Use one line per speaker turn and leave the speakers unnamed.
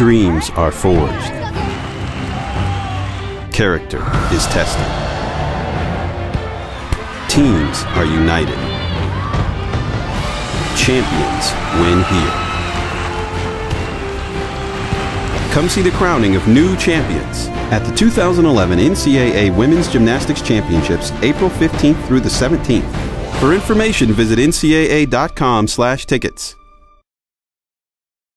Dreams are forged. Character is tested. Teams are united. Champions win here. Come see the crowning of new champions at the 2011 NCAA Women's Gymnastics Championships, April 15th through the 17th. For information, visit ncaa.com slash tickets.